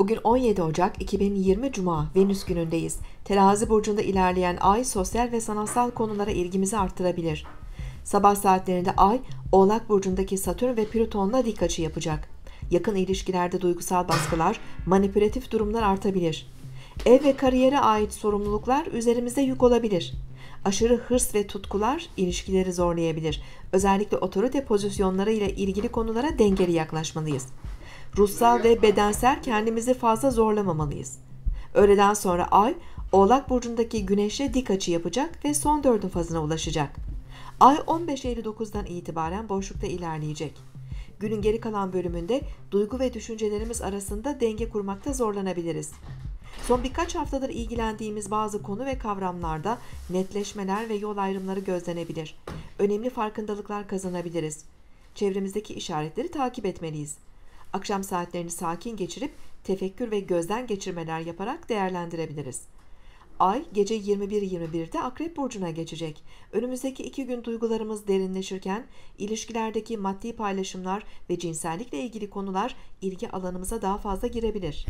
Bugün 17 Ocak 2020 Cuma Venüs günündeyiz. Terazi burcunda ilerleyen ay sosyal ve sanatsal konulara ilgimizi arttırabilir. Sabah saatlerinde ay Oğlak burcundaki Satürn ve Plüton'la dik açı yapacak. Yakın ilişkilerde duygusal baskılar, manipülatif durumlar artabilir. Ev ve kariyere ait sorumluluklar üzerimize yük olabilir. Aşırı hırs ve tutkular ilişkileri zorlayabilir. Özellikle otorite pozisyonları ile ilgili konulara dengeli yaklaşmalıyız. Ruhsal ve bedensel kendimizi fazla zorlamamalıyız. Öğleden sonra ay Oğlak burcundaki güneşle dik açı yapacak ve son dördün fazına ulaşacak. Ay 15.59'dan itibaren boşlukta ilerleyecek. Günün geri kalan bölümünde duygu ve düşüncelerimiz arasında denge kurmakta zorlanabiliriz. Son birkaç haftadır ilgilendiğimiz bazı konu ve kavramlarda netleşmeler ve yol ayrımları gözlenebilir. Önemli farkındalıklar kazanabiliriz. Çevremizdeki işaretleri takip etmeliyiz. Akşam saatlerini sakin geçirip tefekkür ve gözden geçirmeler yaparak değerlendirebiliriz. Ay gece 21.21'de Akrep Burcu'na geçecek. Önümüzdeki iki gün duygularımız derinleşirken ilişkilerdeki maddi paylaşımlar ve cinsellikle ilgili konular ilgi alanımıza daha fazla girebilir.